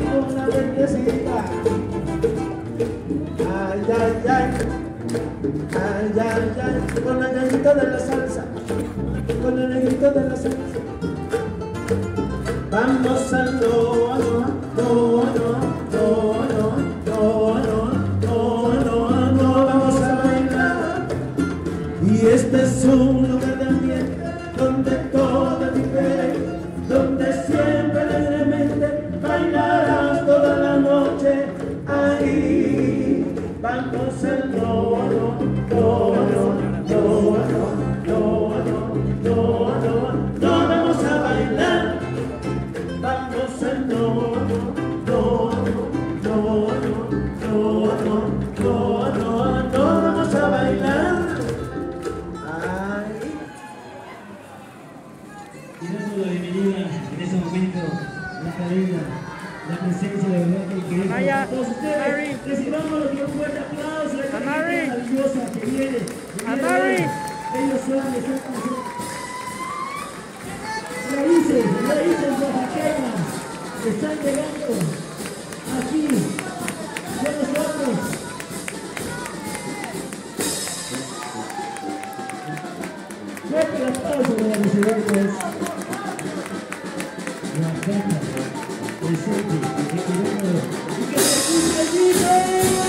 una verdecita. Ay, ay, ay, ay, ay, ay, con el negrito de la salsa, con el negrito de la salsa. Vamos a no, no, no, no, no, no, no, no, no, no, vamos a bailar. Y este es un lugar de ambiente donde todo Gracias la presencia de verdad que. Amaya, todos ustedes, recibámoslo con un fuerte aplauso. La Amari. que viene. Amari. Ellos son, son. Raíces, raíces oaxaqueñas que están llegando aquí. Ya nos vamos. Aplauso para los Viver.